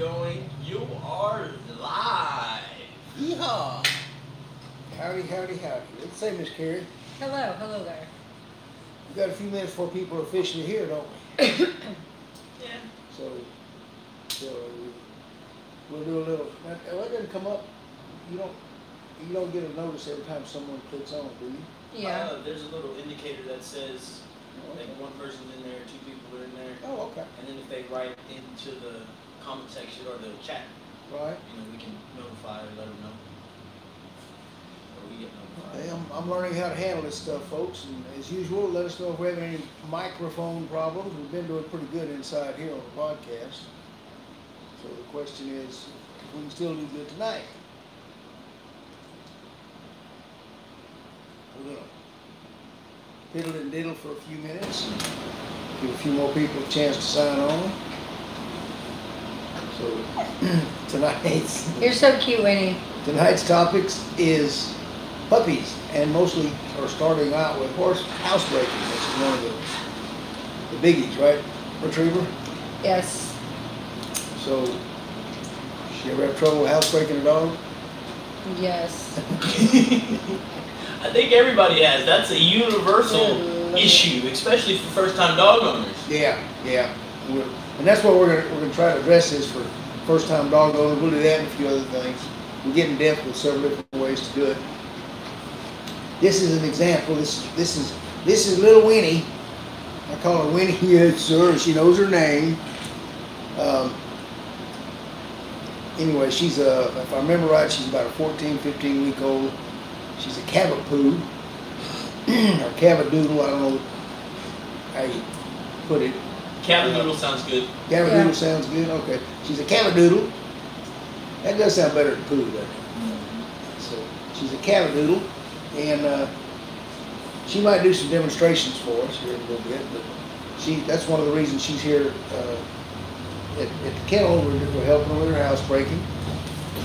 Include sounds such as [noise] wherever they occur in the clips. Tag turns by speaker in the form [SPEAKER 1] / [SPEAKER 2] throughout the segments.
[SPEAKER 1] going. You are live.
[SPEAKER 2] Yeehaw! Howdy, howdy, howdy. Let's say, Miss Carrie,
[SPEAKER 3] Hello, hello there.
[SPEAKER 2] we've got a few minutes before people are officially here, don't we? [coughs]
[SPEAKER 1] Yeah.
[SPEAKER 2] So, so we'll do a little, now, well, it doesn't come up, you don't, you don't get a notice every time someone clicks on it, do you?
[SPEAKER 3] Yeah.
[SPEAKER 1] Uh, there's a little indicator that says
[SPEAKER 2] Oh,
[SPEAKER 1] like one person's in there, two people are in there,
[SPEAKER 2] Oh, okay,
[SPEAKER 1] and then if they write into the comment section or the chat,
[SPEAKER 2] right.
[SPEAKER 1] you know, we can notify or let them know. Or we get notified.
[SPEAKER 2] Hey, I'm, I'm learning how to handle this stuff, folks, and as usual, let us know if we have any microphone problems. We've been doing pretty good inside here on the podcast. So the question is, if we can still do good tonight. We're gonna fiddle and diddle for a few minutes, give a few more people a chance to sign on. So [coughs] tonight's
[SPEAKER 3] You're so cute, Winnie.
[SPEAKER 2] Tonight's topics is puppies, and mostly are starting out with horse housebreaking. This is one of the, the biggies, right? Retriever.
[SPEAKER 3] Yes.
[SPEAKER 2] So, she ever have trouble housebreaking a dog?
[SPEAKER 3] Yes. [laughs]
[SPEAKER 1] I think everybody has. That's a universal
[SPEAKER 3] Mm.
[SPEAKER 1] issue, especially for first-time dog owners.
[SPEAKER 2] Yeah, yeah. We're- And that's what we're gonna, we're gonna try to address this for first-time dog owners. We'll do that and a few other things. We'll get in depth with several different ways to do it. This is an example. This, this is, this is little Winnie. I call her Winnie, [laughs] yes, sir. She knows her name. Um, anyway, she's a, if I remember right, she's about a 14, 15 week old. She's a Cavapoo, [clears throat] or Cavadoodle, I don't know how you put it.
[SPEAKER 1] Cavadoodle sounds good.
[SPEAKER 2] Cavadoodle
[SPEAKER 3] Yeah.
[SPEAKER 2] sounds good, okay. She's a Cavadoodle. That does sound better than poo, doesn't it? So, she's a Cavadoodle, and, uh, she might do some demonstrations for us here in a little bit, but she, that's one of the reasons she's here, uh, at, at the kennel, we're, we're helping her with her housebreaking.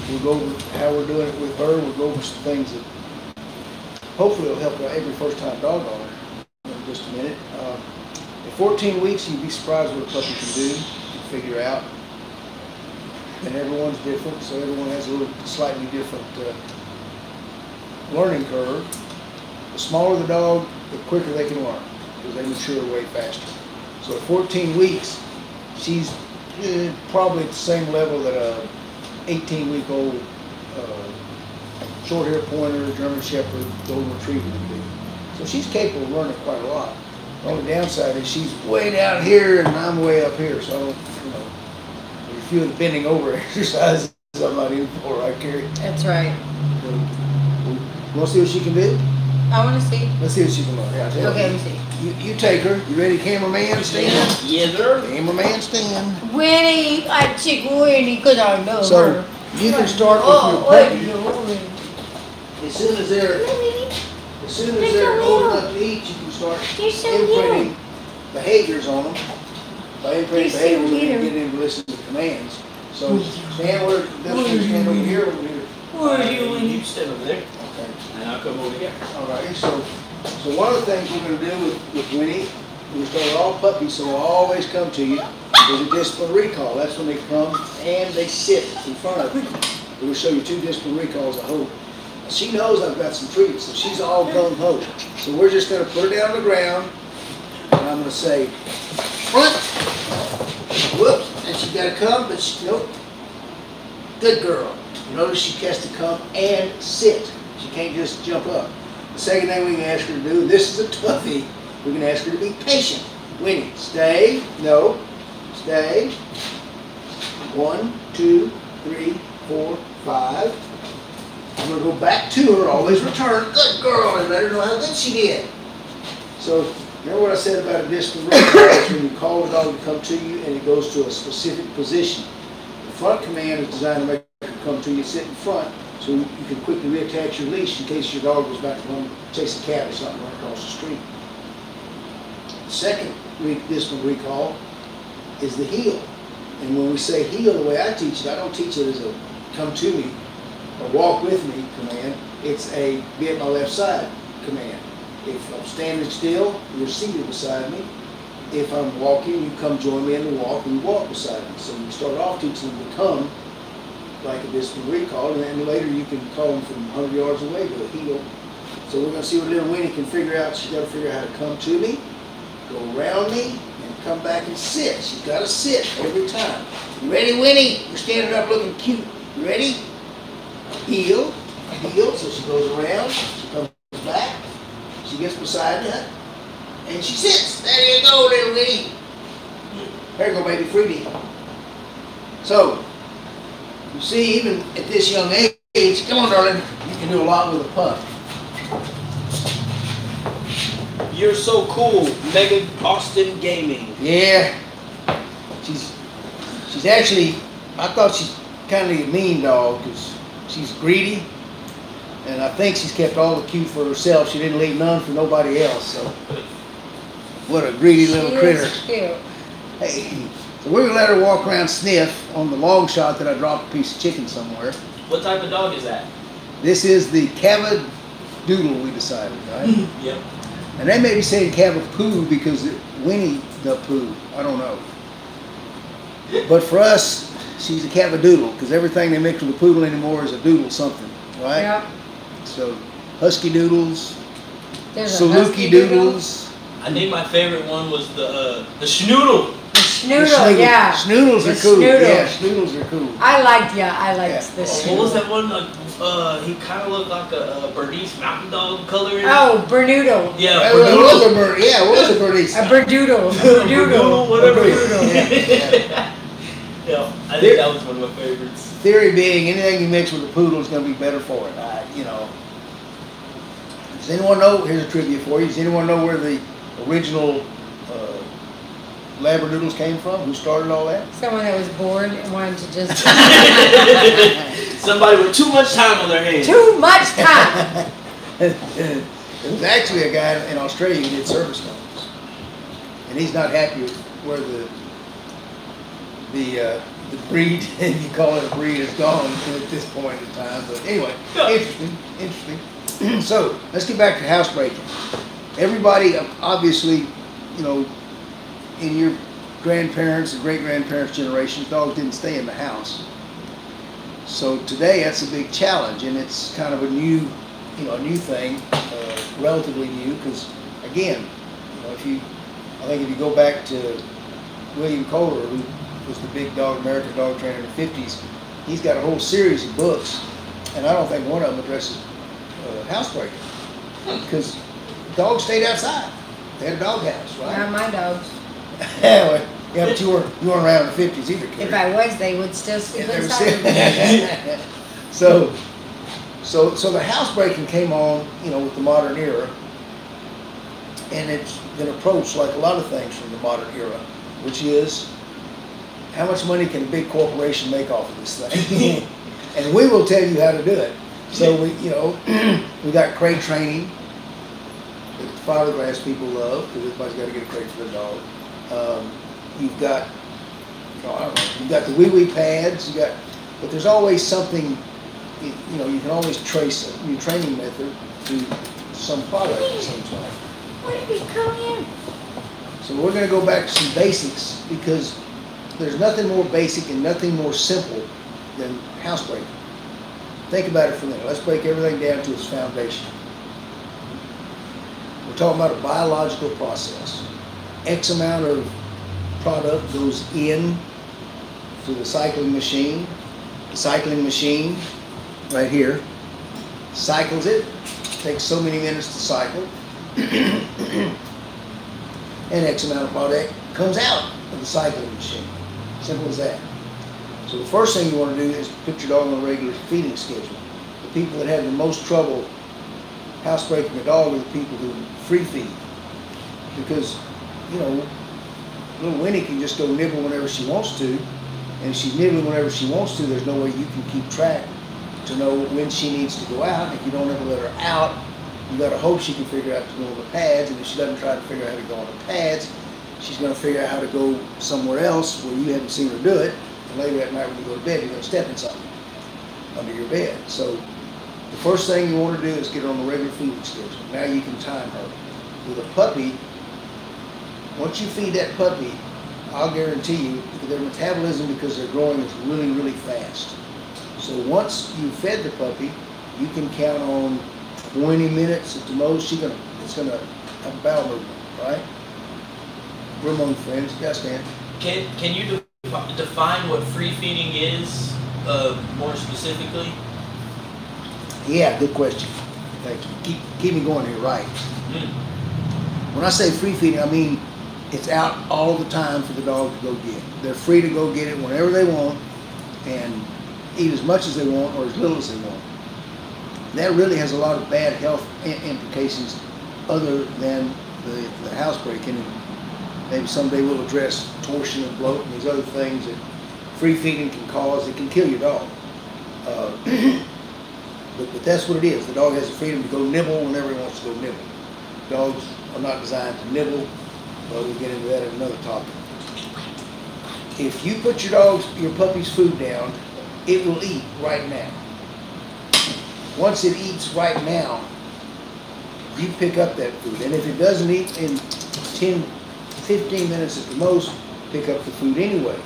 [SPEAKER 2] We'll go over how we're doing it with her, we'll go over some things that hopefully will help every first-time dog owner in just a minute. Uh, At 14 weeks, you'd be surprised what a puppy can do, can figure out. And everyone's different, so everyone has a little slightly different uh, learning curve. The smaller the dog, the quicker they can learn, because they mature way faster. So at 14 weeks, she's eh, probably at the same level that a 18-week-old uh, short-hair pointer, German Shepherd, Golden Retriever would be. So she's capable of learning quite a lot. The only downside is she's way down here and I'm way up here, so I don't, you know, there's a few of the bending over [laughs] exercises I'm not in for, right, Carrie?
[SPEAKER 3] That's right.
[SPEAKER 2] You want to see what she can do?
[SPEAKER 3] I want to see.
[SPEAKER 2] Let's see what she can do. Yeah, tell
[SPEAKER 3] Okay,
[SPEAKER 2] me.
[SPEAKER 3] let me see.
[SPEAKER 2] You, you take her. You ready, cameraman? Stan.
[SPEAKER 1] Yes, sir.
[SPEAKER 2] Cameraman, Stan.
[SPEAKER 3] Winnie, I take Winnie because I know
[SPEAKER 2] So
[SPEAKER 3] her.
[SPEAKER 2] you can start
[SPEAKER 3] Oh,
[SPEAKER 2] with your oh,
[SPEAKER 3] wait,
[SPEAKER 2] puppy.
[SPEAKER 3] no.
[SPEAKER 2] As soon as they're, as soon as they're old enough to eat, you can start
[SPEAKER 3] You're so
[SPEAKER 2] imprinting behaviors on them. By imprinting
[SPEAKER 3] You're so
[SPEAKER 2] behaviors, we can get them to listen to commands. So stand where, this one stand over here, over here.
[SPEAKER 3] Where are you, Winnie?
[SPEAKER 1] You stand over there,
[SPEAKER 2] Okay.
[SPEAKER 1] and I'll come over here.
[SPEAKER 2] All right, so, so one of the things we're gonna do with, with Winnie, we start all puppies, so they'll always come to you, is a discipline recall. That's when they come and they sit in front of you. We'll show you two discipline recalls, I hope. She knows I've got some treats, so she's all gung ho. So we're just gonna put her down on the ground, and I'm gonna say, front, whoops, and she gotta come, but she, nope. Good girl. You notice she has to come and sit. She can't just jump up. The second thing we can ask her to do, this is a toughie, we can ask her to be patient. Winnie, stay, no, stay. One, two, three, four, five. I'm gonna go back to her, always return, good girl, and let her know how good she did. So, remember what I said about a distant It's when you call the dog to come to you and it goes to a specific position. The front command is designed to make it come to you, sit in front, so you can quickly reattach your leash in case your dog was about to run, chase a cat or something right across the street. The Second discipline recall is the heel. And when we say heel, the way I teach it, I don't teach it as a come to me or walk with me command. It's a be at my left side command. If I'm standing still, you're seated beside me. if I'm walking, you come join me in the walk, and you walk beside me. So you start off teaching them to come, like a discipline recall, and then later you can call them from 100 yards away to a heel. So we're gonna see what little Winnie can figure out. She's gotta figure out how to come to me, go around me, and come back and sit. She's gotta sit every time. Ready, Winnie? You're standing up looking cute. Ready? Heel, heel, so she goes around, she comes back, she gets beside me, and she sits. There you go, little Winnie. There you go, baby, freebie. So, you see, even at this young age, come on, darling, you can do a lot with a pup.
[SPEAKER 4] You're so cool, Mega Austin Gaming.
[SPEAKER 2] Yeah. She's she's actually I thought she's kind of a mean dog because she's greedy, and I think she's kept all the cute for herself. She didn't leave none for nobody else. So what a greedy little
[SPEAKER 3] She
[SPEAKER 2] critter.
[SPEAKER 3] cute.
[SPEAKER 2] Hey, so we're gonna let her walk around sniff on the long shot that I dropped a piece of chicken somewhere.
[SPEAKER 4] What type of dog is that?
[SPEAKER 2] This is the Cavadoodle we decided, right? [laughs]
[SPEAKER 4] Yep.
[SPEAKER 2] And they may be saying Cavapoo because it, Winnie the Pooh. I don't know. But for us, she's a Cavadoodle because everything they mix with a poodle anymore is a doodle something, right?
[SPEAKER 3] Yep.
[SPEAKER 2] So Husky Doodles,
[SPEAKER 3] There's a
[SPEAKER 2] Saluki
[SPEAKER 3] doodle.
[SPEAKER 2] Doodles,
[SPEAKER 4] I think my favorite one was the uh, the Schnoodle.
[SPEAKER 3] The
[SPEAKER 2] the
[SPEAKER 3] schnoodle, yeah.
[SPEAKER 2] Schnoodles
[SPEAKER 3] The
[SPEAKER 2] are cool.
[SPEAKER 3] schnoodle.
[SPEAKER 2] Yeah, Schnoodles are cool.
[SPEAKER 3] I liked, yeah, I liked
[SPEAKER 2] Yeah.
[SPEAKER 3] the
[SPEAKER 4] Oh,
[SPEAKER 3] schnoodle.
[SPEAKER 4] what was that one? Like, uh, he kind of looked like a, a Bernese Mountain Dog color. In.
[SPEAKER 3] Oh, Bernoodle.
[SPEAKER 4] yeah,
[SPEAKER 2] Well, it was a bird. Yeah, what was a birdie.
[SPEAKER 3] A Berdoodle. [laughs] A
[SPEAKER 4] Bernoodle,
[SPEAKER 3] Berdoodle.
[SPEAKER 4] whatever.
[SPEAKER 2] Yeah,
[SPEAKER 4] yeah, [laughs] I think that was one of my favorites.
[SPEAKER 2] Theory being, anything you mix with a poodle is going to be better for it. I, you know. Does anyone know? Here's a trivia for you. Does anyone know where the original uh, Labradoodles came from? Who started all that?
[SPEAKER 3] Someone that was bored and wanted to just [laughs]
[SPEAKER 4] Somebody with too much time on their hands.
[SPEAKER 3] too much time. [laughs]
[SPEAKER 2] it was actually a guy in Australia who did service dogs, and he's not happy with where the the uh, the breed, [laughs] if you call it a breed, is gone at this point in time. But anyway, interesting, interesting. [clears throat] so let's get back to housebreaking. Everybody, um, obviously, you know, in your grandparents and great grandparents' generations, dogs didn't stay in the house. So today, that's a big challenge, and it's kind of a new, you know, a new thing, uh, relatively new, because again, you know, if you, I think if you go back to William Koehler, who was the big dog, American dog trainer in the fifties, he's got a whole series of books, and I don't think one of them addresses uh, housebreaking, because dogs stayed outside. They had a dog house,
[SPEAKER 3] Not my dogs. [laughs]
[SPEAKER 2] yeah, but you weren't, you weren't around in the fifties either, Carrie.
[SPEAKER 3] If I was, they would still [laughs] sleep
[SPEAKER 2] Yeah,
[SPEAKER 3] inside of me.
[SPEAKER 2] saying- [laughs] so, so, so the housebreaking came on, you know, with the modern era, and it's been approached like a lot of things from the modern era, which is how much money can a big corporation make off of this thing? [laughs] and we will tell you how to do it. So we, you know, [clears throat] we got crate training that fiberglass people love because everybody's got to get a crate for their dog. Um, you've got oh, I don't know, you've got the wee wee pads, you got, but there's always something, you know, you can always trace a new training method to some product, it some like.
[SPEAKER 3] Where did he come in?
[SPEAKER 2] So we're gonna go back to some basics because there's nothing more basic and nothing more simple than housebreaking. Think about it for a minute. Let's break everything down to its foundation. We're talking about a biological process. X amount of product goes in to the cycling machine. The cycling machine, right here, cycles it, takes so many minutes to cycle. [clears throat] and X amount of product comes out of the cycling machine. Simple as that. So the first thing you want to do is put your dog on a regular feeding schedule. The people that have the most trouble housebreaking a dog are the people who free feed. Because, you know, little Winnie can just go nibble whenever she wants to, and if she's nibbling whenever she wants to, there's no way you can keep track to know when she needs to go out. If you don't ever let her out, you gotta hope she can figure out to go on the pads, and if she doesn't try to figure out how to go on the pads, she's gonna figure out how to go somewhere else where you haven't seen her do it, and later at night when you go to bed, you're gonna step in something under your bed. So the first thing you wanna do is get her on the regular feeding schedule. Now you can time her. With a puppy, once you feed that puppy, I'll guarantee you, their metabolism, because they're growing, is really, really fast. So once you fed the puppy, you can count on twenty minutes at the most, She's gonna, it's gonna have a bowel movement, right? We're among friends, guys Stan.
[SPEAKER 4] Can can you defi- define what free feeding is uh, more specifically?
[SPEAKER 2] Yeah, good question. Thank you. Keep, keep me going here, right.
[SPEAKER 4] Mm.
[SPEAKER 2] When I say free feeding, I mean it's out all the time for the dog to go get. They're free to go get it whenever they want and eat as much as they want or as little as they want. That really has a lot of bad health implications other than the, the housebreak. Maybe someday we'll address torsion and bloat and these other things that free feeding can cause. It can kill your dog. Uh, [clears throat] but, but that's what it is. The dog has the freedom to go nibble whenever he wants to go nibble. Dogs are not designed to nibble, but we'll get into that in another topic. If you put your dog's, your puppy's food down, it will eat right now. Once it eats right now, you pick up that food. And if it doesn't eat in 10, 15 minutes at the most, pick up the food anyway.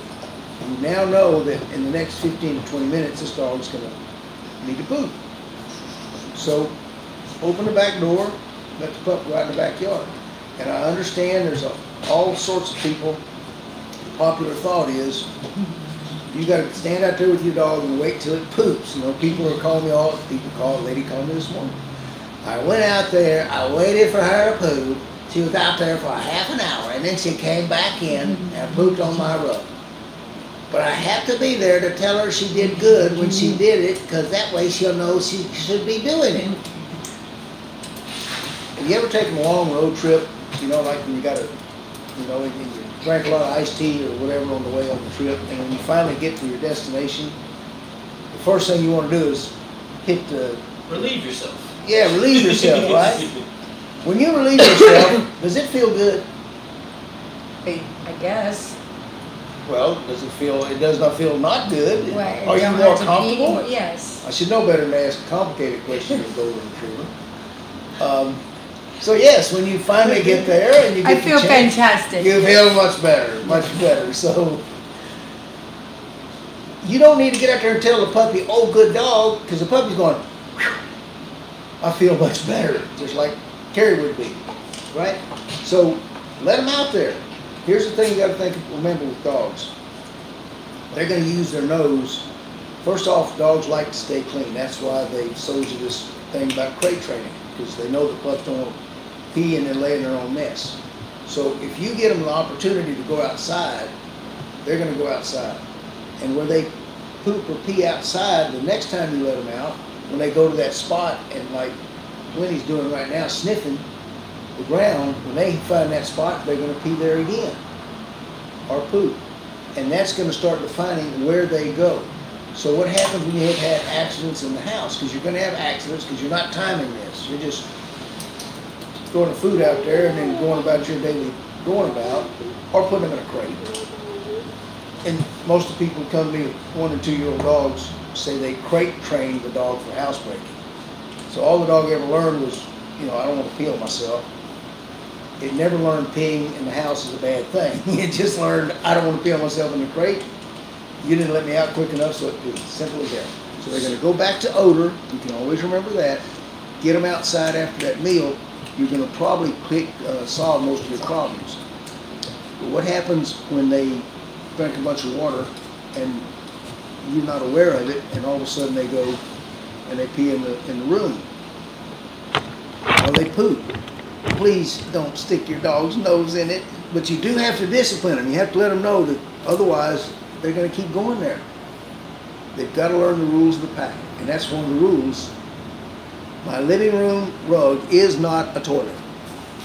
[SPEAKER 2] You now know that in the next 15 to 20 minutes, this dog's gonna need to poop. So, open the back door, let the pup go out in the backyard. And I understand there's a- all sorts of people, the popular thought is, you gotta stand out there with your dog and wait till it poops. You know, people are calling me all, people call, a lady called me this morning. I went out there, I waited for her to poop. She was out there for a half an hour and then she came back in mm-hmm. and pooped on my rug. But I have to be there to tell her she did good when she mm-hmm. did it, because that way she'll know she should be doing it. Have you ever taken a long road trip, you know, like when you got a, you know, and you drank a lot of iced tea or whatever on the way on the trip, and when you finally get to your destination, the first thing you want to do is hit the,
[SPEAKER 4] Relieve yourself.
[SPEAKER 2] yeah, relieve yourself, [laughs] right? When you relieve yourself, does it feel good?
[SPEAKER 3] I guess.
[SPEAKER 2] Well, does it feel, it does not feel not good?
[SPEAKER 3] Well,
[SPEAKER 2] Are you more
[SPEAKER 3] have to pee
[SPEAKER 2] comfortable?
[SPEAKER 3] Yes.
[SPEAKER 2] I should know better than to ask a complicated question of golden retriever. Um, so yes, when you finally get there and you get
[SPEAKER 3] I feel
[SPEAKER 2] chance,
[SPEAKER 3] fantastic.
[SPEAKER 2] you feel much better, much better. So you don't need to get out there and tell the puppy, "Oh, good dog," because the puppy's going, "Whew, "I feel much better," just like Carrie would be, right? So let them out there. Here's the thing you got to think, remember with dogs. They're going to use their nose First off, dogs like to stay clean. That's why they sold you this thing about crate training, because they know the pups don't to pee and then lay in their own mess. So if you get them the opportunity to go outside, they're gonna go outside. And when they poop or pee outside, the next time you let them out, when they go to that spot and like Winnie's doing right now, sniffing the ground, when they find that spot, they're gonna pee there again or poop. And that's gonna start defining where they go. So what happens when you have had accidents in the house? Because you're gonna have accidents, because you're not timing this. You're just throwing the food out there and then going about your daily going about, or putting them in a crate. And most of the people come to me with one and two-year-old dogs say they crate train the dog for housebreaking. So all the dog ever learned was, you know, I don't want to on myself. It never learned peeing in the house is a bad thing. [laughs] It just learned, I don't want to pee on myself in the crate. You didn't let me out quick enough, so it's simple as that. So they're gonna go back to odor, you can always remember that. Get them outside after that meal, you're gonna probably quick, uh, solve most of your problems. But what happens when they drink a bunch of water and you're not aware of it, and all of a sudden they go and they pee in the, in the room? Or they poop. Please don't stick your dog's nose in it, but you do have to discipline them. You have to let them know that otherwise they're gonna keep going there. They've gotta learn the rules of the pack, and that's one of the rules. My living room rug is not a toilet,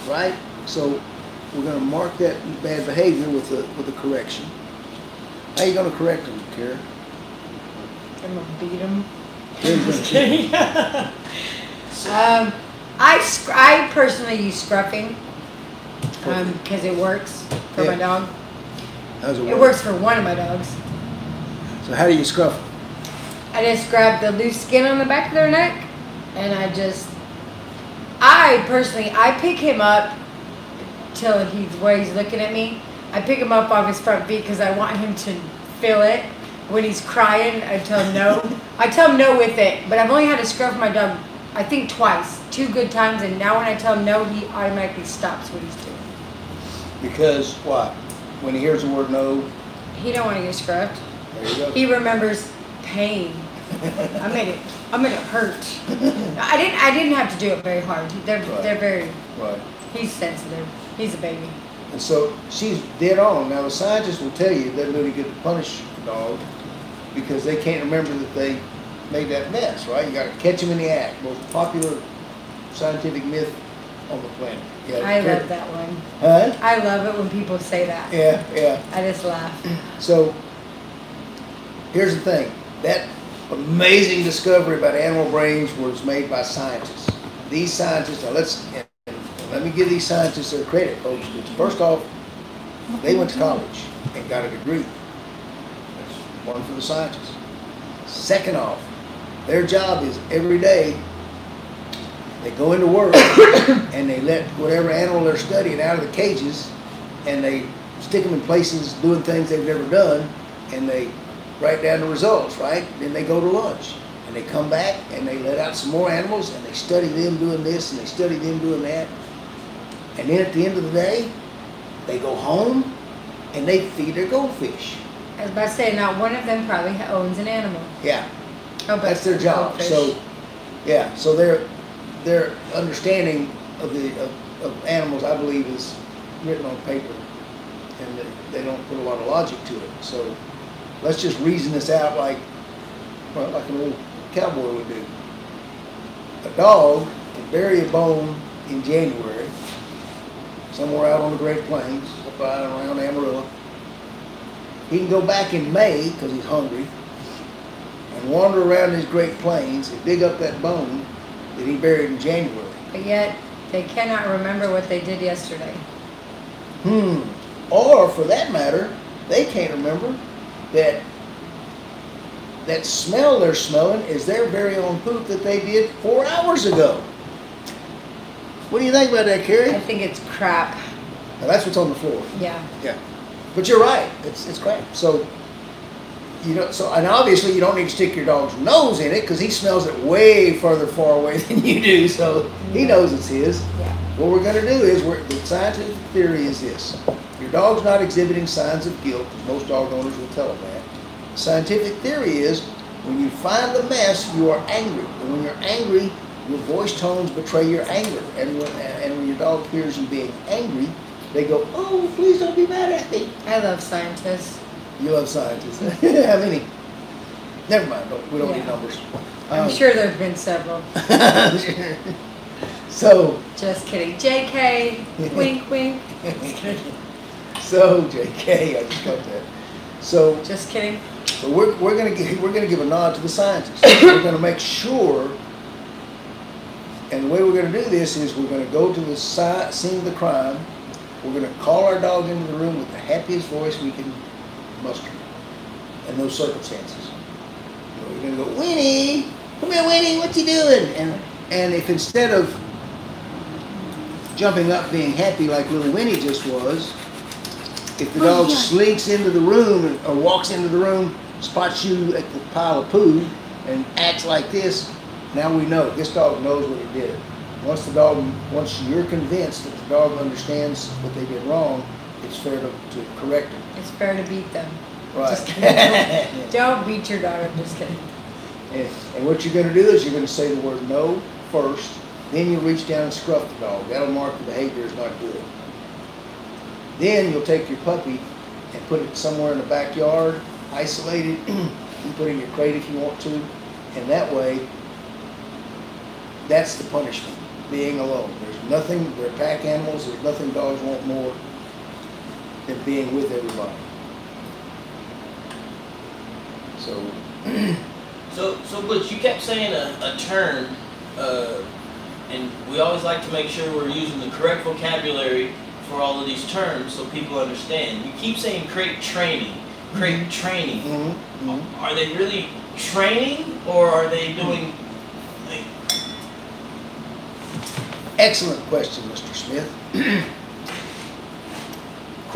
[SPEAKER 2] right? So we're gonna mark that bad behavior with a, with a correction. How are you gonna correct them, Carrie?
[SPEAKER 3] I'm gonna beat them. Um, I, sc- I personally use scruffing, um, because it works for my dog.
[SPEAKER 2] How's it
[SPEAKER 3] It works for one of my dogs.
[SPEAKER 2] So how do you scruff?
[SPEAKER 3] I just grab the loose skin on the back of their neck, and I just, I personally, I pick him up till he's where he's looking at me. I pick him up off his front feet because I want him to feel it. When he's crying, I tell him no. I tell him no with it, but I've only had to scruff my dog, I think twice, two good times, and now when I tell him no, he automatically stops what he's doing.
[SPEAKER 2] Because what? When he hears the word no,
[SPEAKER 3] He don't want to get scruffed.
[SPEAKER 2] there you go.
[SPEAKER 3] He remembers pain. I made it. I made it hurt. I didn't. I didn't have to do it very hard. They're
[SPEAKER 2] Right.
[SPEAKER 3] they're very.
[SPEAKER 2] Right.
[SPEAKER 3] He's sensitive. He's a baby.
[SPEAKER 2] And so she's dead on. Now the scientists will tell you doesn't really good to punish a dog because they can't remember that they made that mess, right? You got to catch them in the act. Most popular scientific myth on the planet. Gotta
[SPEAKER 3] I love that one.
[SPEAKER 2] Huh?
[SPEAKER 3] I love it when people say that.
[SPEAKER 2] Yeah, yeah.
[SPEAKER 3] I just laugh.
[SPEAKER 2] So here's the thing. That amazing discovery about animal brains was made by scientists. These scientists, now let's let me give these scientists their credit, folks. First off, they went to college and got a degree. One for the scientists. Second off, their job is every day they go into work [coughs] and they let whatever animal they're studying out of the cages and they stick them in places doing things they've never done and they write down the results, right? Then they go to lunch and they come back and they let out some more animals and they study them doing this and they study them doing that. And then at the end of the day, they go home and they feed their goldfish.
[SPEAKER 3] I was about to say, not one of them probably owns an animal.
[SPEAKER 2] Yeah,
[SPEAKER 3] Oh,
[SPEAKER 2] that's their job. So, yeah, so their their understanding of the of, of animals, I believe, is written on paper, and they, they don't put a lot of logic to it. So, let's just reason this out like well, like a little cowboy would do. A dog can bury a bone in January, somewhere out on the Great Plains, up around Amarillo. He can go back in May because he's hungry and wander around these Great Plains and dig up that bone that he buried in January.
[SPEAKER 3] But yet, they cannot remember what they did yesterday.
[SPEAKER 2] Hmm. Or, for that matter, they can't remember that that smell they're smelling is their very own poop that they did four hours ago. What do you think about that, Carrie?
[SPEAKER 3] I think it's crap.
[SPEAKER 2] Now, that's what's on the floor.
[SPEAKER 3] Yeah.
[SPEAKER 2] Yeah. But you're right. It's it's crap. So you know. So and obviously you don't need to stick your dog's nose in it because he smells it way further far away [laughs] than you do. So he knows it's his.
[SPEAKER 3] Yeah.
[SPEAKER 2] What we're going to do is we're, the scientific theory is this: your dog's not exhibiting signs of guilt. Most dog owners will tell them that. Scientific theory is when you find the mess, you are angry, and when you're angry, your voice tones betray your anger. And when and when your dog hears you being angry, they go, "Oh, please don't be mad at me."
[SPEAKER 3] I love scientists.
[SPEAKER 2] You love scientists. [laughs] Have any? Never mind. We don't need
[SPEAKER 3] Yeah.
[SPEAKER 2] numbers.
[SPEAKER 3] I'm
[SPEAKER 2] Um,
[SPEAKER 3] sure there have been several. [laughs]
[SPEAKER 2] so,
[SPEAKER 3] Just kidding. JK. [laughs] wink, wink.
[SPEAKER 2] so J.K. I just got that. So,
[SPEAKER 3] Just kidding.
[SPEAKER 2] so we're, we're gonna give we're gonna give a nod to the scientists. we're gonna make sure. And the way we're gonna do this is we're gonna go to the si- scene of the crime. We're gonna call our dog into the room with the happiest voice we can muster in those circumstances. We're gonna go, Winnie, come here, Winnie, what you doing? And and if instead of jumping up being happy like little Winnie just was, if the
[SPEAKER 3] Oh,
[SPEAKER 2] dog
[SPEAKER 3] yeah.
[SPEAKER 2] slinks into the room or walks into the room, spots you at the pile of poo, and acts like this, now we know this dog knows what he did. Once the dog, once you're convinced that the dog understands what they did wrong, it's fair to, to correct them.
[SPEAKER 3] It's fair to beat them.
[SPEAKER 2] Right.
[SPEAKER 3] Kidding. [laughs] Don't beat your dog. I'm just kidding.
[SPEAKER 2] And, and what you're gonna do is you're gonna say the word no first, then you reach down and scruff the dog. That'll mark the behavior is not good. Then you'll take your puppy and put it somewhere in the backyard, isolated. [clears throat] you put it in your crate if you want to, and that way, that's the punishment, being alone. There's nothing, they're pack animals, there's nothing dogs want more than being with everybody. So, [clears throat]
[SPEAKER 4] So, so Butch, you kept saying a, a term, uh, and we always like to make sure we're using the correct vocabulary for all of these terms so people understand. You keep saying crate training, crate training.
[SPEAKER 2] mhm, mhm.
[SPEAKER 4] Are they really training, or are they doing? Like,
[SPEAKER 2] Excellent question, Mr. Smith. [clears throat]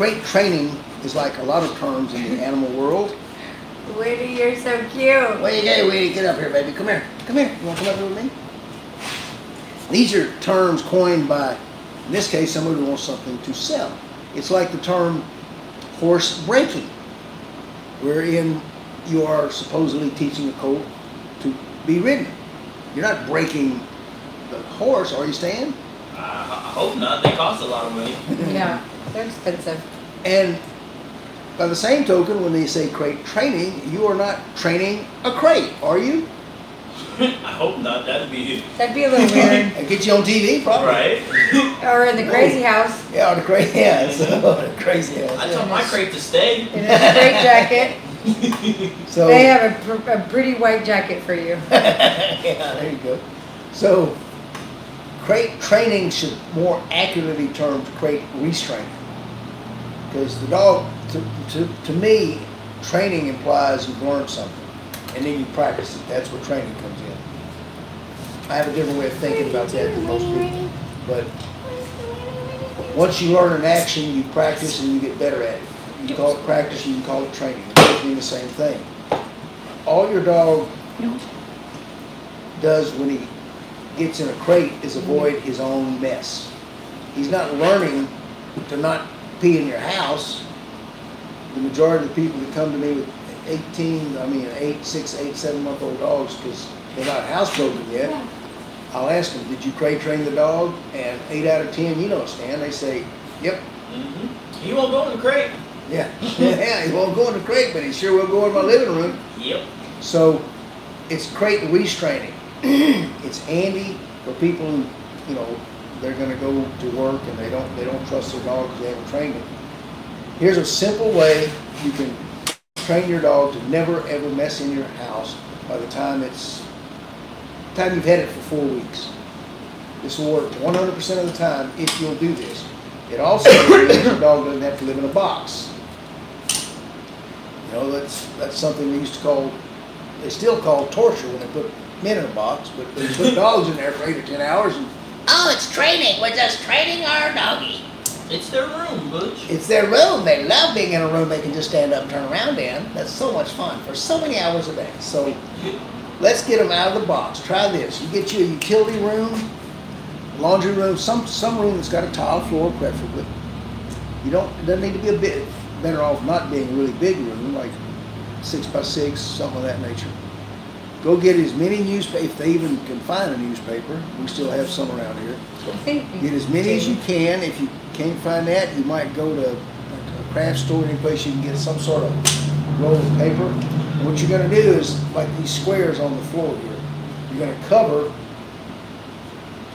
[SPEAKER 2] crate training is like a lot of terms in the animal world.
[SPEAKER 3] Woody, you're so cute.
[SPEAKER 2] You go, Weedy? Get up here, baby. Come here. Come here. You want to come up here with me? These are terms coined by, in this case, somebody who wants something to sell. It's like the term horse breaking, wherein you are supposedly teaching a colt to be ridden. You're not breaking the horse, are you, staying?
[SPEAKER 4] I, I hope not. They cost a lot of money. [laughs]
[SPEAKER 3] Yeah, they're expensive.
[SPEAKER 2] And by the same token, when they say crate training, you are not training a crate, are you? [laughs]
[SPEAKER 4] I hope not. That'd be [laughs]
[SPEAKER 3] That'd be a little weird.
[SPEAKER 2] And get you on TV, probably.
[SPEAKER 4] right.
[SPEAKER 3] Or in the crazy oh. house
[SPEAKER 2] Yeah, the crazy, yeah, so, the crazy house.
[SPEAKER 4] I told my crate to stay.
[SPEAKER 3] in a straight jacket.
[SPEAKER 2] So,
[SPEAKER 3] They have a, pr- a pretty white jacket for you.
[SPEAKER 2] yeah, there you go. So, crate training should more accurately be termed crate restraining. Because the dog, to, to, to me, training implies you've learned something and then you practice it. That's where training comes in. I have a different way of thinking about that than most people. But once you learn an action, you practice and you get better at it. You call it practice, you can call it training. It mean the same thing. All your dog does when he gets in a crate is avoid his own mess. He's not learning to not pee in your house. The majority of the people that come to me with 18, I mean, eight, six, eight, seven month old dogs, because they're not housebroken yet, I'll ask them, did you crate train the dog? And eight out of 10, you know, Stan, they say, yep,
[SPEAKER 4] hmm He won't go in the crate.
[SPEAKER 2] yeah, [laughs] yeah, he won't go in the crate, but he sure will go in my living room.
[SPEAKER 4] Yep.
[SPEAKER 2] So it's crate restraining. [clears throat] it's handy for people who, you know, they're going to go to work and they don't they don't trust their dog because they haven't trained it. Here's a simple way you can train your dog to never ever mess in your house by the time it's time you've had it for four weeks. This will work 100% of the time if you'll do this. It also means your dog doesn't have to live in a box. You know, that's that's something they used to call they still call torture when they put men in a box, but they put dogs in there for eight or ten hours and
[SPEAKER 5] Oh, it's training. We're just training our doggy.
[SPEAKER 4] It's their room, Butch.
[SPEAKER 2] it's their room. They love being in a room they can just stand up and turn around in. That's so much fun for so many hours a day. So let's get them out of the box. Try this. You get you a utility room, laundry room, some some room that's got a tile floor preferably. You don't it doesn't need to be a bit better off not being a really big room, like six by six, something of that nature. Go get as many newspapers, if they even can find a newspaper. We still have some around here.
[SPEAKER 3] I think you
[SPEAKER 2] Get as many as you can. If you can't find that, you might go to a craft store, any place you can get some sort of roll of paper. And what you're gonna do is, like these squares on the floor here, you're gonna cover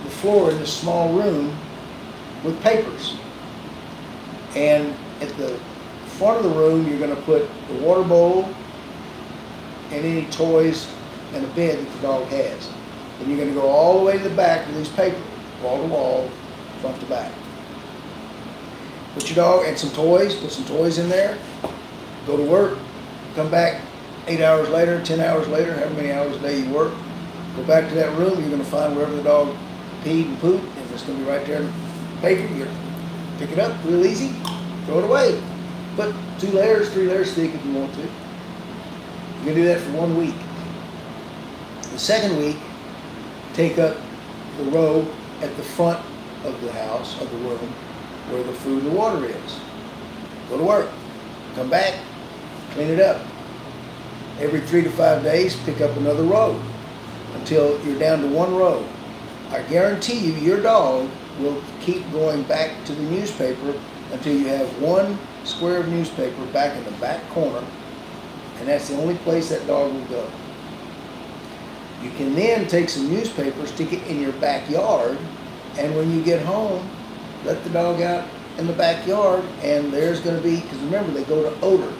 [SPEAKER 2] the floor in this small room with papers. And at the front of the room, you're gonna put the water bowl and any toys and a bed that the dog has. Then you're gonna go all the way to the back with these papers, wall to wall, front to back. Put your dog and some toys, put some toys in there, go to work, come back eight hours later, ten hours later, however many hours a day you work, go back to that room, you're gonna find wherever the dog peed and pooped, and it's gonna be right there in the paper, you pick it up real easy, throw it away. Put two layers, three layers thick if you want to. You're gonna do that for one week. The second week, take up the row at the front of the house, of the room, where the food and the water is. Go to work, come back, clean it up. Every three to five days, pick up another row until you're down to one row. I guarantee you, your dog will keep going back to the newspaper until you have one square of newspaper back in the back corner, and that's the only place that dog will go. You can then take some newspaper, stick it in your backyard, and when you get home, let the dog out in the backyard, and there's going to be, because remember, they go to odor.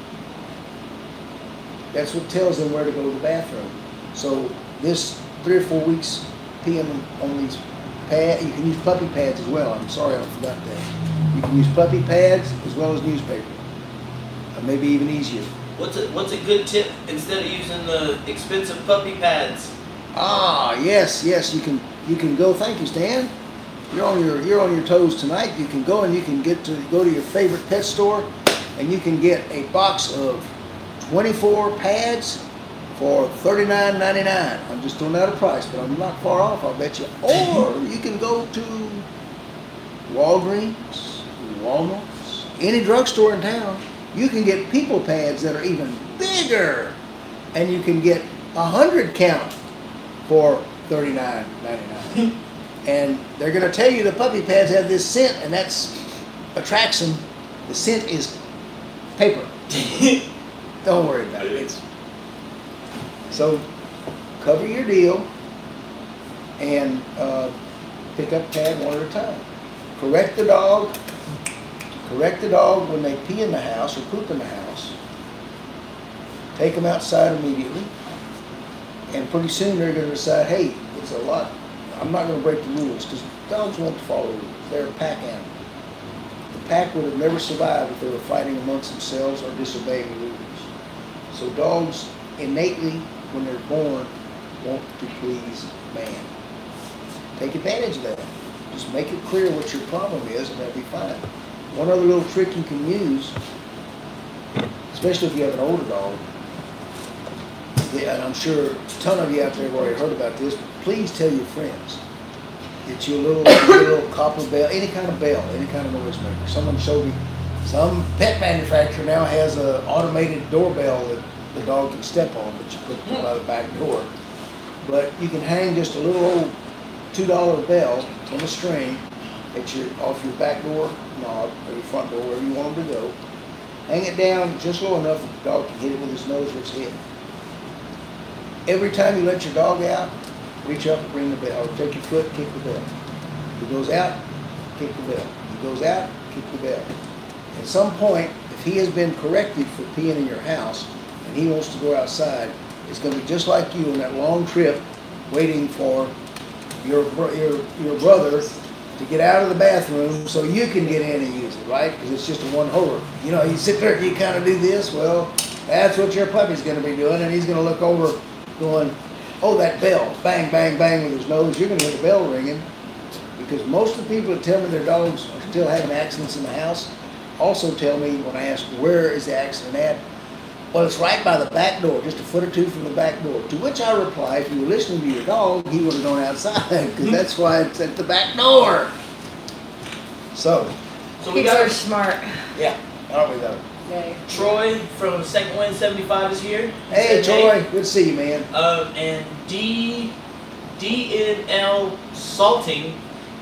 [SPEAKER 2] That's what tells them where to go to the bathroom. So this three or four weeks peeing on these pads, you can use puppy pads as well. I'm sorry I forgot that. You can use puppy pads as well as newspaper. Maybe even easier.
[SPEAKER 4] What's a what's a good tip instead of using the expensive puppy pads?
[SPEAKER 2] Ah, yes, yes, you can you can go. Thank you, Stan. you're on your you're on your toes tonight, you can go and you can get to go to your favorite pet store, and you can get a box of 24 pads for $39.99. I'm just throwing out a price, but I'm not far off, I'll bet you. [laughs] Or you can go to Walgreens, Walmart's, any drugstore in town. You can get people pads that are even bigger, and you can get a hundred count for $39.99. and they're going to tell you the puppy pads have this scent, and that's attracts them. The scent is paper. [laughs] Don't worry about it. It's so cover your deal and uh, pick up pad one at a time. Correct the dog. Correct the dog when they pee in the house or poop in the house. Take them outside immediately. And pretty soon they're going to decide, hey, it's a lot. I'm not going to break the rules because dogs won't follow rules. They're a pack animal. The pack would have never survived if they were fighting amongst themselves or disobeying the rules. So dogs innately, when they're born, want to please man. Take advantage of that. Just make it clear what your problem is, and that'll be fine. One other little trick you can use, especially if you have an older dog, and I'm sure a ton of you out there have already heard about this, but please tell your friends. It's your little, [coughs] little copper bell, any kind of bell, any kind of noise maker. Someone showed me, some pet manufacturer now has an automated doorbell that the dog can step on, but you put it by the back door. But you can hang just a little old two dollar bell on a string at your, off your back door knob or your front door, wherever you want them to go. Hang it down just low enough that the dog can hit it with his nose or his head. Every time you let your dog out, reach up and ring the bell. Or take your foot, kick the bell. He goes out, kick the bell. He goes out, kick the bell. At some point, if he has been corrected for peeing in your house and he wants to go outside, it's going to be just like you on that long trip waiting for your, your, your brother to get out of the bathroom so you can get in and use it, right? Because it's just a one holer. You know, you sit there and you kind of do this. Well, that's what your puppy's going to be doing, and he's going to look over, going, "Oh, that bell! Bang, bang, bang!" with his nose. You're going to hear the bell ringing because most of the people that tell me their dogs are still having accidents in the house also tell me when I ask where is the accident at. Well, it's right by the back door, just a foot or two from the back door. To which I reply, if you were listening to your dog, he would have gone outside because that's why it's at the back door. So,
[SPEAKER 4] So we
[SPEAKER 3] Kids
[SPEAKER 4] got
[SPEAKER 3] are smart.
[SPEAKER 2] yeah, aren't we though?
[SPEAKER 3] They-
[SPEAKER 4] Troy from Second Wind 75 is here. He
[SPEAKER 2] Hey,
[SPEAKER 4] said,
[SPEAKER 2] Troy, good to see you, man.
[SPEAKER 4] Um, and D DNL Salting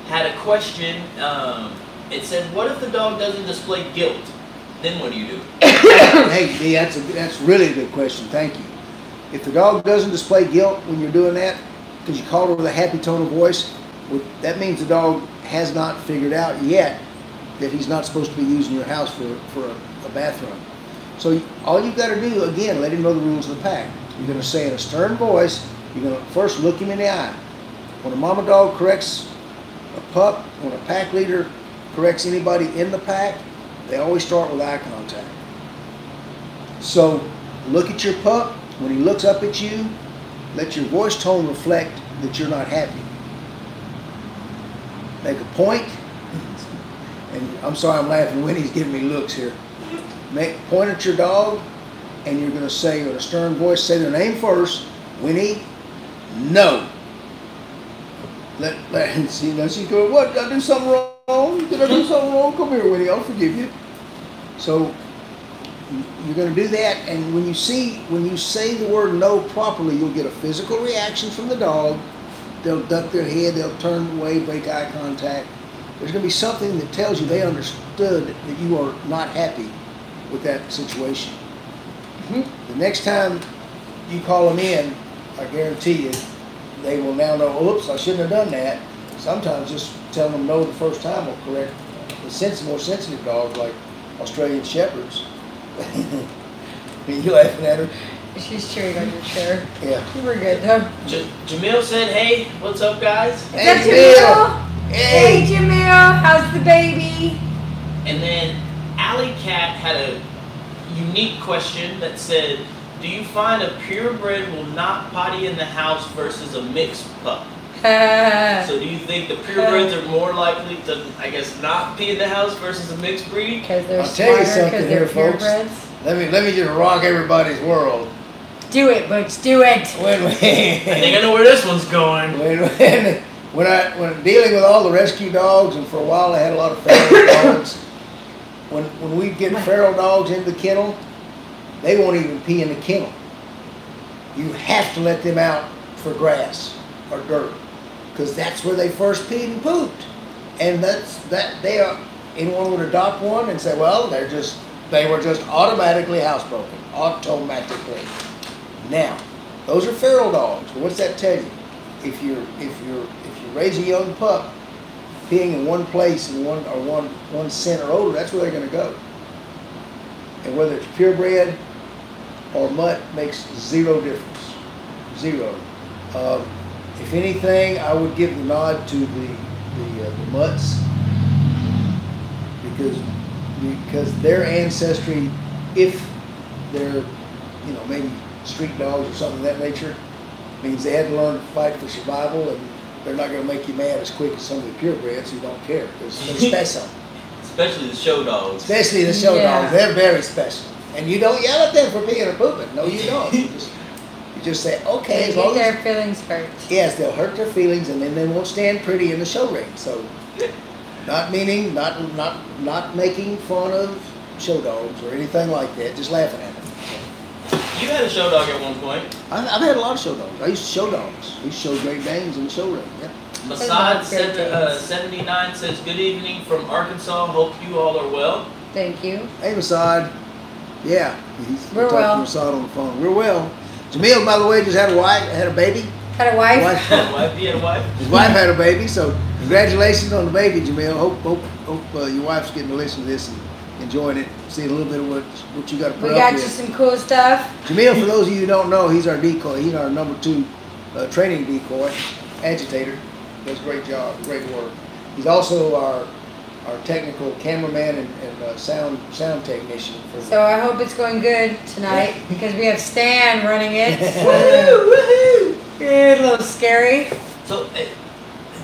[SPEAKER 4] had a question. Um, it said, "What if the dog doesn't display guilt? Then what do you do?" [coughs]
[SPEAKER 2] hey, Dee, that's a that's really a good question. Thank you. If the dog doesn't display guilt when you're doing that, because you called it with a happy tone of voice, well, that means the dog has not figured out yet that he's not supposed to be using your house for for a, a bathroom. So all you've got to do again, let him know the rules of the pack. You're going to say in a stern voice. You're going to first look him in the eye. When a mama dog corrects a pup, when a pack leader corrects anybody in the pack, they always start with eye contact. So look at your pup. When he looks up at you, let your voice tone reflect that you're not happy. Make a point, and I'm sorry I'm laughing. Winnie's giving me looks here. Make point at your dog, and you're going to say with a stern voice, say their name first. Winnie, no. Let let [laughs] see. Now she's going. What? Did I do something wrong? Did I do [laughs] something wrong? Come here, Winnie. I'll forgive you. So you're going to do that, and when you see when you say the word no properly, you'll get a physical reaction from the dog. They'll duck their head, they'll turn away, break eye contact. There's going to be something that tells you they understood that you are not happy with that situation. Mm-hmm. The next time you call them in, I guarantee you, they will now know. Oh, oops, I shouldn't have done that. Sometimes just telling them no the first time will correct the sensitive, more sensitive dogs like Australian shepherds. [laughs] you laughing at her?
[SPEAKER 3] She's cheering on your chair.
[SPEAKER 2] Yeah.
[SPEAKER 3] You were good though.
[SPEAKER 4] J- Jamil said, "Hey, what's up, guys?"
[SPEAKER 3] Is that
[SPEAKER 2] Bill.
[SPEAKER 3] Jamil? Hey Jamil, how's the baby?
[SPEAKER 4] And then Alley Cat had a unique question that said, "Do you find a purebred will not potty in the house versus a mixed pup?" [laughs] So do you think the purebreds are more likely to, I guess, not pee in the house versus a mixed breed?
[SPEAKER 3] Because they're
[SPEAKER 2] I'll tell you something
[SPEAKER 3] because they're
[SPEAKER 2] here, folks.
[SPEAKER 3] purebreds.
[SPEAKER 2] Let me let me just rock everybody's world.
[SPEAKER 3] Do it, Butch. Do it.
[SPEAKER 2] When
[SPEAKER 4] I think I know where this one's going.
[SPEAKER 2] when [laughs] when when I when dealing with all the rescue dogs, and for a while I had a lot of feral dogs. When when we get feral dogs in the kennel, they won't even pee in the kennel. You have to let them out for grass or dirt, because that's where they first peed and pooped, and that's that they are. Anyone would adopt one and say, well, they're just they were just automatically housebroken, automatically. Now, those are feral dogs. What's that tell you? If you're if you're if you raise a young pup, peeing in one place in one or one one scent or odor, that's where they're going to go. And whether it's purebred or mutt makes zero difference. Zero. Um, if anything, I would give the nod to the the, uh, the mutts because because their ancestry, if they're you know maybe street dogs or something of that nature, means they had to learn to fight for survival and they're not going to make you mad as quick as some of the purebreds who don't care because they're [laughs] special.
[SPEAKER 4] Especially the show dogs.
[SPEAKER 2] Especially the show
[SPEAKER 3] Yeah.
[SPEAKER 2] dogs, they're very special. And you don't yell at them for peeing or pooping. No, you don't. [laughs] You just, you just say, okay,
[SPEAKER 3] They
[SPEAKER 2] as
[SPEAKER 3] get
[SPEAKER 2] long
[SPEAKER 3] their feelings hurt.
[SPEAKER 2] yes, they'll hurt their feelings and then they won't stand pretty in the show ring. So, not meaning, not not not making fun of show dogs or anything like that. Just laughing at them.
[SPEAKER 4] You had a show dog at one point.
[SPEAKER 2] I've, I've had a lot of show dogs. I used to show dogs. We used to show Great Danes in the show ring. Yeah.
[SPEAKER 4] Masad
[SPEAKER 3] love
[SPEAKER 4] uh, 79 says, Good evening from Arkansas. Hope you all are well.
[SPEAKER 3] Thank you.
[SPEAKER 2] Hey, Masad. Yeah, he's
[SPEAKER 3] We're
[SPEAKER 2] talking
[SPEAKER 3] well.
[SPEAKER 2] to Masad on the phone. We're well. Jamil, by the way, just had a wife, had a baby.
[SPEAKER 3] Had a wife?
[SPEAKER 2] Wife-
[SPEAKER 4] Had a wife, you had a wife?
[SPEAKER 2] His wife had a baby, so congratulations on the baby, Jamil. Hope hope hope uh, your wife's getting to listen to this and enjoying it, seeing a little bit of what what you got to put
[SPEAKER 3] We
[SPEAKER 2] up
[SPEAKER 3] got you
[SPEAKER 2] with.
[SPEAKER 3] some cool stuff.
[SPEAKER 2] Jamil, for those of you who don't know, he's our decoy. He's our number two uh, training decoy, agitator. Does a great job, great work. He's also our our technical cameraman and, and uh, sound sound technician for
[SPEAKER 3] So I hope it's going good tonight because we have Stan running it. [laughs]
[SPEAKER 2] Woohoo,
[SPEAKER 3] Good, a little scary.
[SPEAKER 4] So, uh,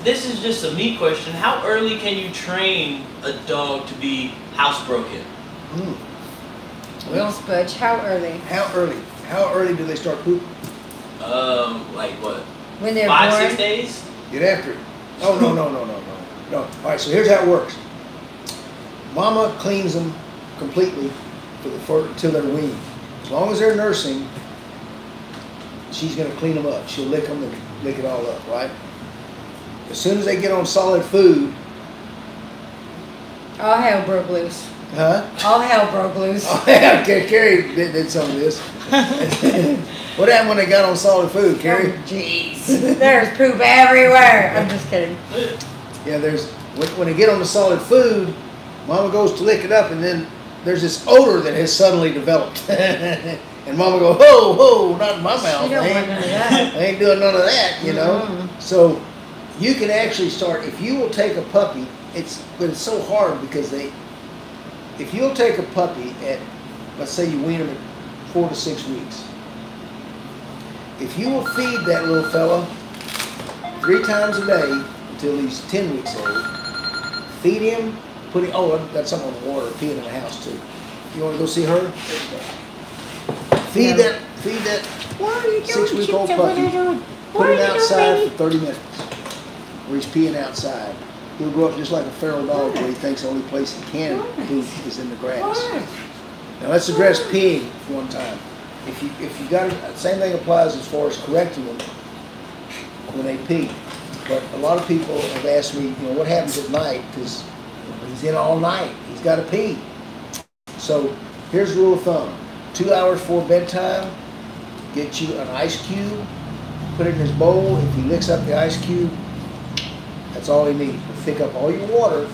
[SPEAKER 4] this is just a me question. How early can you train a dog to be housebroken?
[SPEAKER 2] Hmm.
[SPEAKER 3] Well,
[SPEAKER 2] Well,
[SPEAKER 3] Spudge, how early?
[SPEAKER 2] how early? How early do they start pooping?
[SPEAKER 4] Um, like what?
[SPEAKER 3] When they're
[SPEAKER 4] Five,
[SPEAKER 3] born?
[SPEAKER 4] six days?
[SPEAKER 2] Get after it. Oh, no, no, no, no, no. No. All right, so here's how it works. Mama cleans them completely for the for, until they're weaned. As long as they're nursing, she's going to clean them up. She'll lick them and lick it all up, right? As soon as they get on solid food,
[SPEAKER 3] All hell broke loose.
[SPEAKER 2] huh?
[SPEAKER 3] All hell broke loose.
[SPEAKER 2] Oh, yeah, Ca- Carrie did, did some of this. [laughs] what happened when they got on solid food, Carrie?
[SPEAKER 3] Oh, Jeez. There's poop everywhere. I'm just kidding.
[SPEAKER 2] Yeah, there's when, when they get on the solid food, Mama goes to lick it up, and then there's this odor that has suddenly developed, [laughs] and Mama go, "Whoa, whoa, not in my mouth! I ain't,
[SPEAKER 3] none of that.
[SPEAKER 2] I ain't doing none of that," you know.
[SPEAKER 3] Mhm.
[SPEAKER 2] So you can actually start if you will take a puppy. It's but it's so hard because they. If you'll take a puppy at, let's say you wean him at four to six weeks. If you will feed that little fella three times a day until he's ten weeks old, feed him, put him. Oh, I've got some on the water, peeing in the house too. You want to go see her? Feed
[SPEAKER 3] No.
[SPEAKER 2] that, feed that
[SPEAKER 5] What are you doing?
[SPEAKER 2] Six-week-old
[SPEAKER 5] Chipsa? What are you
[SPEAKER 2] puppy. Put him outside for 30 minutes where he's peeing outside. He'll grow up just like a feral dog where he thinks the only place he can poop is in the grass. Now let's address peeing for one time. If you if you got it, same thing applies as far as correcting them when they pee. But a lot of people have asked me, you know, what happens at night because he's in all night. He's got to pee. So here's the rule of thumb: two hours before bedtime, get you an ice cube, put it in his bowl. If he licks up the ice cube, that's all he needs. Pick up all your water.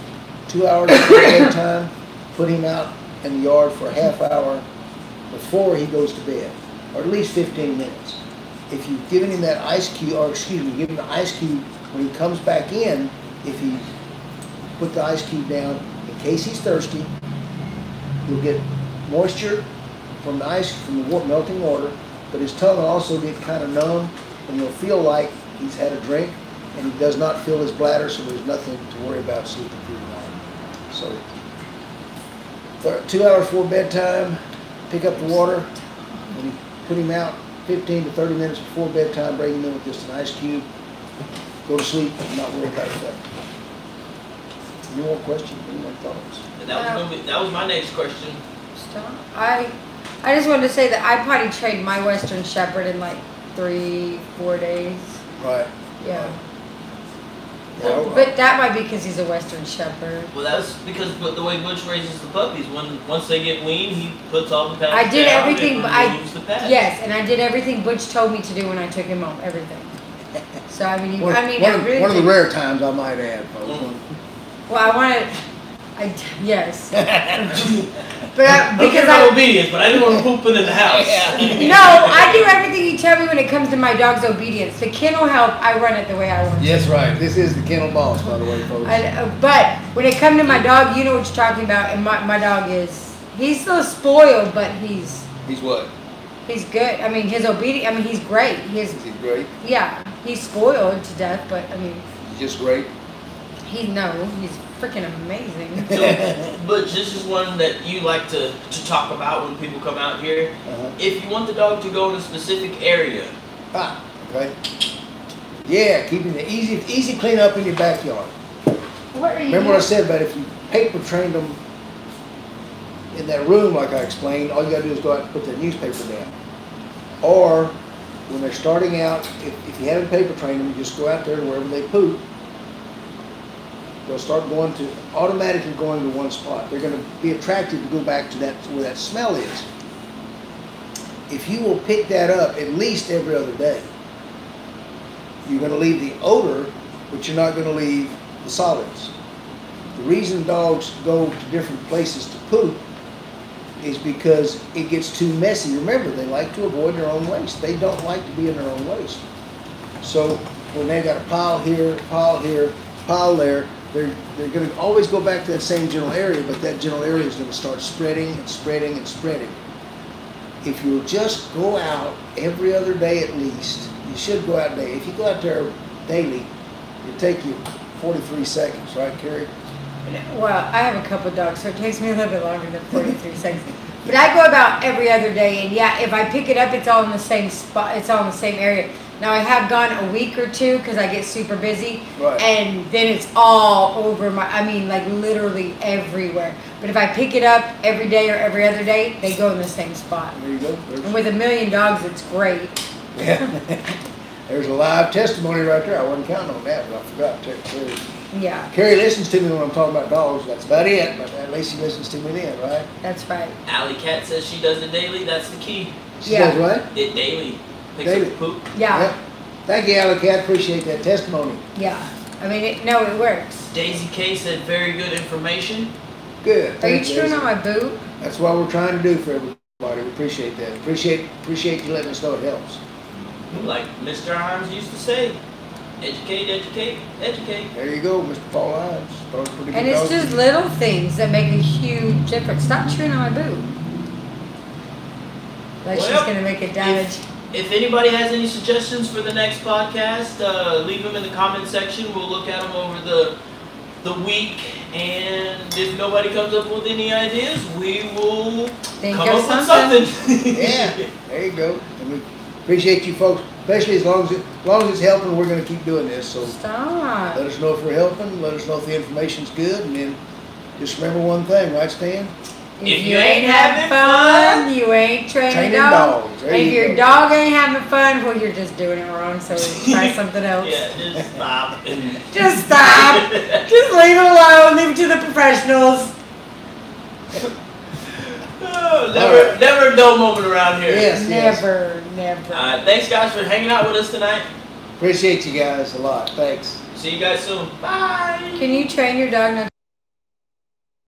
[SPEAKER 2] Two hours of bedtime, put him out in the yard for a half hour before he goes to bed, or at least 15 minutes. If you've given him that ice cube, or excuse me, give him the ice cube when he comes back in, if he put the ice cube down in case he's thirsty, he'll get moisture from the ice, from the melting water, but his tongue will also get kind of numb, and you'll feel like he's had a drink, and he does not fill his bladder, so there's nothing to worry about sleeping through the night. So, thir- two hours before bedtime, pick up the water, when you put him out fifteen to thirty minutes before bedtime, bring him in with just an ice cube, go to sleep, and not worry about that. Any more questions, any more thoughts?
[SPEAKER 4] And that was gonna be, that was my next question.
[SPEAKER 3] Stop. I, I just wanted to say that I potty trained my Western Shepherd in like three, four days.
[SPEAKER 2] Right.
[SPEAKER 3] Yeah.
[SPEAKER 2] Well,
[SPEAKER 3] But that might be because he's a Western Shepherd.
[SPEAKER 4] Well, that's because but the way Butch raises the puppies, when once they get weaned, he puts all the pads
[SPEAKER 3] I did
[SPEAKER 4] down
[SPEAKER 3] everything,
[SPEAKER 4] and
[SPEAKER 3] but I-
[SPEAKER 4] the.
[SPEAKER 3] Yes, and I did everything Butch told me to do when I took him home. Everything. So I mean,
[SPEAKER 2] One,
[SPEAKER 3] I mean,
[SPEAKER 2] one
[SPEAKER 3] I
[SPEAKER 2] of,
[SPEAKER 3] really
[SPEAKER 2] one of the rare times I might add, folks.
[SPEAKER 4] Mm.
[SPEAKER 3] Well, I wanted. I yes, [laughs] but I,
[SPEAKER 4] Okay,
[SPEAKER 3] because
[SPEAKER 4] about
[SPEAKER 3] I
[SPEAKER 4] obedience, but I didn't want to poop it in the house. [laughs]
[SPEAKER 3] no, I do everything you tell me when it comes to my dog's obedience. The kennel help, I run it the way I want. to.
[SPEAKER 2] Yes, right. This is the kennel boss, by the way, folks.
[SPEAKER 3] I, uh, but when it comes to my dog, you know what you're talking about, and my, my dog is he's so spoiled, but he's
[SPEAKER 2] He's what?
[SPEAKER 3] he's good. I mean, his obedience. I mean, he's great. He's
[SPEAKER 2] He's great.
[SPEAKER 3] yeah, he's spoiled to death, but I mean,
[SPEAKER 2] He's just great.
[SPEAKER 3] he no, he's freaking amazing. [laughs]
[SPEAKER 4] So, Butch, this is one that you like to, to talk about when people come out here.
[SPEAKER 2] Uh-huh.
[SPEAKER 4] If you want the dog to go in a specific area,
[SPEAKER 2] Ah, okay. Yeah, keeping it easy, easy clean up in your backyard.
[SPEAKER 3] What are you?
[SPEAKER 2] Remember what I said about if you paper trained them in that room, like I explained, all you gotta do is go out and put that newspaper down. Or when they're starting out, if, if you haven't paper trained them, you just go out there to wherever they poop. They'll start going to, automatically going to one spot. They're gonna be attracted to go back to that, where that smell is. If you will pick that up at least every other day, you're gonna leave the odor, but you're not gonna leave the solids. The reason dogs go to different places to poop is because it gets too messy. Remember, they like to avoid their own waste. They don't like to be in their own waste. So when they got a pile here, pile here, pile there, they're, they're gonna always go back to that same general area, but that general area is gonna start spreading and spreading and spreading. If you'll just go out every other day at least, you should go out daily. If you go out there daily, it'll take you forty-three seconds, right, Carrie?
[SPEAKER 3] Well, I have a couple dogs, so it takes me a little bit longer than 43 seconds. But I go about every other day, and yeah, if I pick it up, it's all in the same spot. It's all in the same area. Now I have gone a week or two because I get super busy,
[SPEAKER 2] Right.
[SPEAKER 3] and then it's all over my. I mean, like literally everywhere. But if I pick it up every day or every other day, they go in the same spot.
[SPEAKER 2] There you go.
[SPEAKER 3] And with a million dogs, it's great.
[SPEAKER 2] yeah. [laughs] There's a live testimony right there. I wasn't counting on that, but I forgot to tell Carrie.
[SPEAKER 3] Yeah,
[SPEAKER 2] Carrie listens to me when I'm talking about dogs. That's about it, but at least she listens to me then, right?
[SPEAKER 3] that's right.
[SPEAKER 4] Alley Cat says she does it daily. That's the key.
[SPEAKER 2] She
[SPEAKER 3] Yeah.
[SPEAKER 2] does what?
[SPEAKER 4] It daily. Picks
[SPEAKER 2] Daily.
[SPEAKER 4] up poop.
[SPEAKER 3] Yeah,
[SPEAKER 2] Yep. Thank you, Alley Cat. Appreciate that testimony.
[SPEAKER 3] yeah. I mean, it, no, it works.
[SPEAKER 4] Daisy K said very good information.
[SPEAKER 2] Good.
[SPEAKER 3] Are you chewing on my boot?
[SPEAKER 2] That's what we're trying to do for everybody. We appreciate that. Appreciate appreciate you letting us know it helps.
[SPEAKER 4] Like Mr. Arms used to say, educate, educate, educate.
[SPEAKER 2] There you go, Mr. Paul Hines. Those pretty good
[SPEAKER 3] And it's
[SPEAKER 2] dogs.
[SPEAKER 3] just little things that make a huge difference. Stop chewing on my boot. Like she's
[SPEAKER 4] Well,
[SPEAKER 3] gonna make it damage.
[SPEAKER 4] If anybody has any suggestions for the next podcast, uh, leave them in the comment section. We'll look at them over the the week, and if nobody comes up with any ideas, we will
[SPEAKER 3] Think
[SPEAKER 4] come up
[SPEAKER 3] something.
[SPEAKER 4] with something. [laughs]
[SPEAKER 2] Yeah, there you go. And we appreciate you folks, especially as long as it, as long as it's helping. We're going to keep doing this. So
[SPEAKER 3] Stop.
[SPEAKER 2] let us know if we're helping. Let us know if the information's good, and then just remember one thing, right, Stan?
[SPEAKER 3] If, you ain't having fun, you ain't training,
[SPEAKER 2] Training
[SPEAKER 3] dog.
[SPEAKER 2] dogs. There
[SPEAKER 3] if
[SPEAKER 2] you
[SPEAKER 3] your
[SPEAKER 2] go.
[SPEAKER 3] dog ain't having fun, well, you're just doing it wrong. So try [laughs] something else.
[SPEAKER 4] yeah, just stop.
[SPEAKER 3] Just stop. [laughs] just leave it alone. Leave it to the professionals.
[SPEAKER 4] Oh, never,
[SPEAKER 2] right.
[SPEAKER 4] never a dull moment around here.
[SPEAKER 2] Yes, yes.
[SPEAKER 3] Never, never.
[SPEAKER 4] Uh, thanks, guys, for hanging out with us tonight.
[SPEAKER 2] Appreciate you guys a lot. Thanks.
[SPEAKER 4] See you guys soon. Bye.
[SPEAKER 3] Can you train your dog not